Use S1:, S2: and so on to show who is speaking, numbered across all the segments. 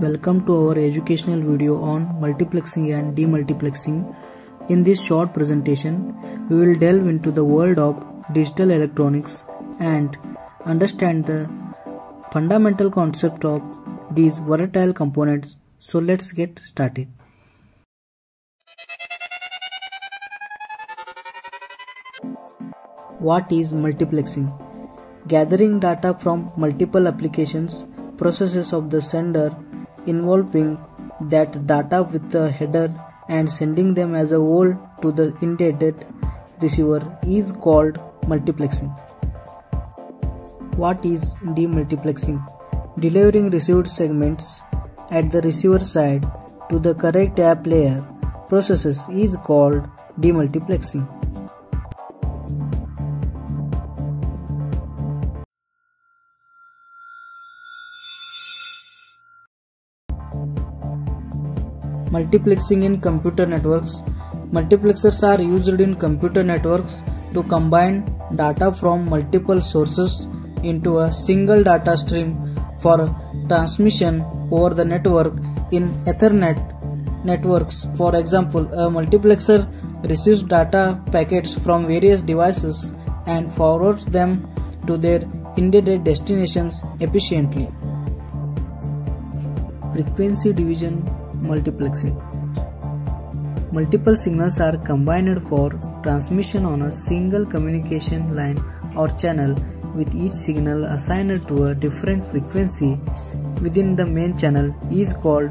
S1: Welcome to our educational video on multiplexing and demultiplexing. In this short presentation, we will delve into the world of digital electronics and understand the fundamental concept of these volatile components. So let's get started. What is multiplexing? Gathering data from multiple applications, processes of the sender, involving that data with the header and sending them as a whole to the intended receiver is called multiplexing. What is demultiplexing? Delivering received segments at the receiver side to the correct app layer processes is called demultiplexing. Multiplexing in computer networks. Multiplexers are used in computer networks to combine data from multiple sources into a single data stream for transmission over the network in Ethernet networks. For example, a multiplexer receives data packets from various devices and forwards them to their intended destinations efficiently. Frequency division multiplexing. Multiple signals are combined for transmission on a single communication line or channel with each signal assigned to a different frequency within the main channel is called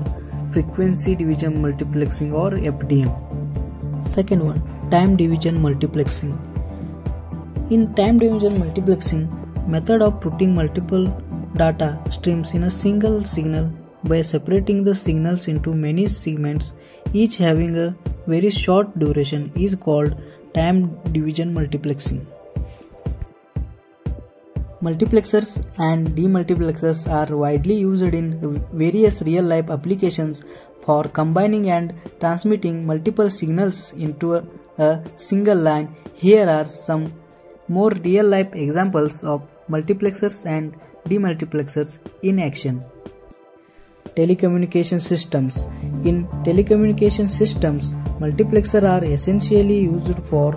S1: frequency division multiplexing or FDM. Second one, time division multiplexing. In time division multiplexing, method of putting multiple data streams in a single signal by separating the signals into many segments each having a very short duration is called time division multiplexing. Multiplexers and demultiplexers are widely used in various real-life applications for combining and transmitting multiple signals into a, a single line. Here are some more real-life examples of multiplexers and demultiplexers in action. Telecommunication systems. In telecommunication systems, multiplexers are essentially used for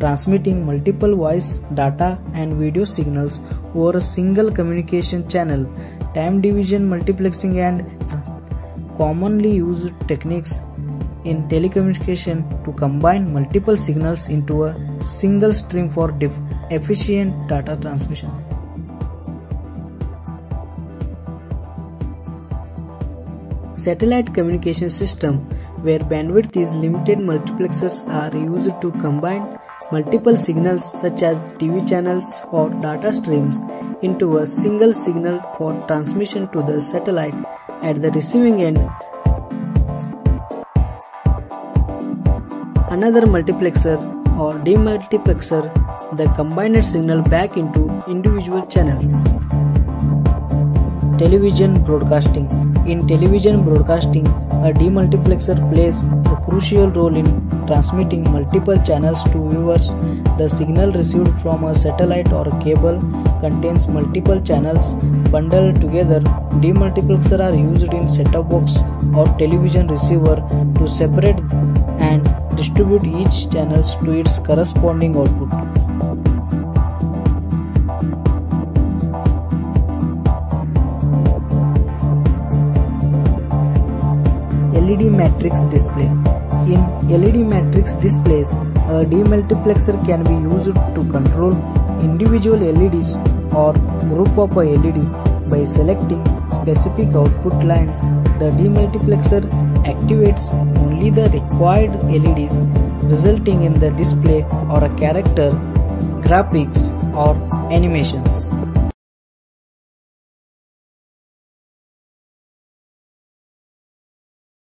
S1: transmitting multiple voice, data, and video signals over a single communication channel. Time division multiplexing and commonly used techniques in telecommunication to combine multiple signals into a single stream for efficient data transmission. Satellite communication system where bandwidth is limited multiplexers are used to combine multiple signals such as TV channels or data streams into a single signal for transmission to the satellite at the receiving end. Another multiplexer or demultiplexer the combined signal back into individual channels. Television broadcasting in television broadcasting, a demultiplexer plays a crucial role in transmitting multiple channels to viewers. The signal received from a satellite or a cable contains multiple channels bundled together. Demultiplexers are used in set-top box or television receiver to separate and distribute each channels to its corresponding output. LED matrix display. In LED matrix displays, a demultiplexer can be used to control individual LEDs or group of LEDs by selecting specific output lines. The demultiplexer activates only the required LEDs, resulting in the display or a character, graphics, or animations.